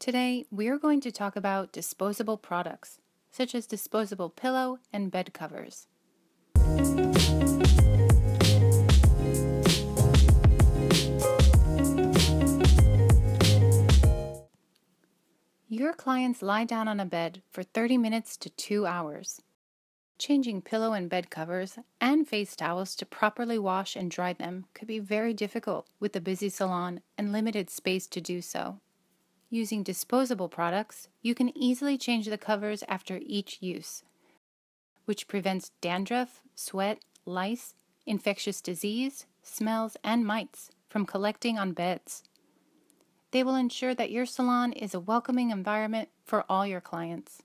Today, we are going to talk about disposable products, such as disposable pillow and bed covers. Your clients lie down on a bed for 30 minutes to 2 hours. Changing pillow and bed covers and face towels to properly wash and dry them could be very difficult with a busy salon and limited space to do so. Using disposable products, you can easily change the covers after each use, which prevents dandruff, sweat, lice, infectious disease, smells, and mites from collecting on beds. They will ensure that your salon is a welcoming environment for all your clients.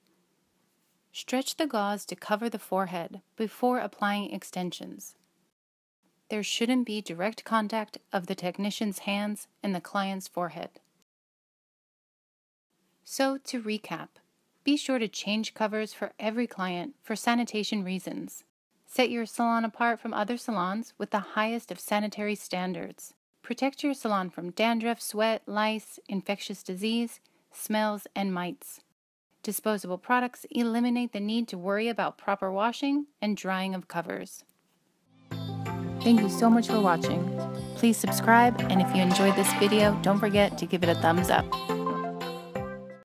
Stretch the gauze to cover the forehead before applying extensions. There shouldn't be direct contact of the technician's hands and the client's forehead. So, to recap, be sure to change covers for every client for sanitation reasons. Set your salon apart from other salons with the highest of sanitary standards. Protect your salon from dandruff, sweat, lice, infectious disease, smells, and mites. Disposable products eliminate the need to worry about proper washing and drying of covers. Thank you so much for watching. Please subscribe, and if you enjoyed this video, don't forget to give it a thumbs up.